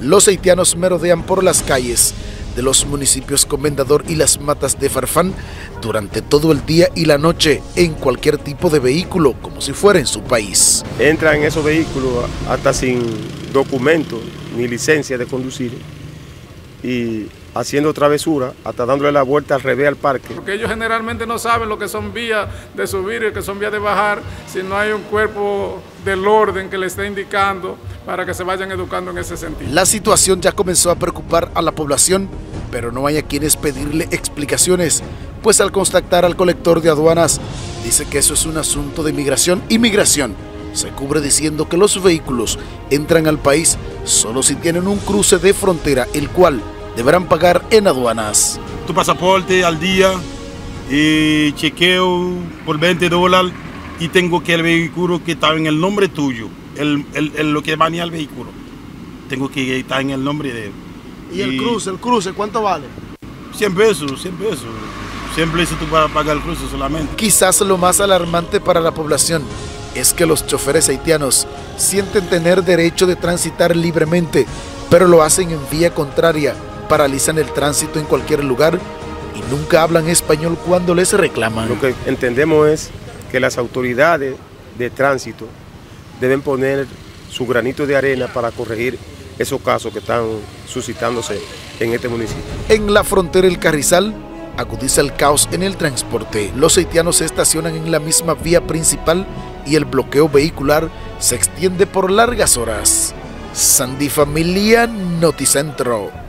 Los haitianos merodean por las calles de los municipios Comendador y Las Matas de Farfán durante todo el día y la noche en cualquier tipo de vehículo, como si fuera en su país. Entran en esos vehículos hasta sin documento ni licencia de conducir y haciendo travesura, hasta dándole la vuelta al revés al parque. Porque ellos generalmente no saben lo que son vías de subir y lo que son vías de bajar, si no hay un cuerpo del orden que le esté indicando para que se vayan educando en ese sentido. La situación ya comenzó a preocupar a la población, pero no hay a quienes pedirle explicaciones, pues al contactar al colector de aduanas, dice que eso es un asunto de migración y migración. Se cubre diciendo que los vehículos entran al país solo si tienen un cruce de frontera, el cual deberán pagar en aduanas. Tu pasaporte al día y chequeo por 20 dólares y tengo que el vehículo que está en el nombre tuyo, el, el, lo que venía el vehículo, tengo que estar en el nombre de él. ¿Y, el cruce, el cruce, cuánto vale? 100 pesos, 100 pesos. Siempre eso tú vas a pagar el cruce solamente. Quizás lo más alarmante para la población es que los choferes haitianos sienten tener derecho de transitar libremente, pero lo hacen en vía contraria paralizan el tránsito en cualquier lugar y nunca hablan español cuando les reclaman. Lo que entendemos es que las autoridades de tránsito deben poner su granito de arena para corregir esos casos que están suscitándose en este municipio. En la frontera El Carrizal agudiza el caos en el transporte. Los haitianos se estacionan en la misma vía principal y el bloqueo vehicular se extiende por largas horas. Sandy Familia Noticentro.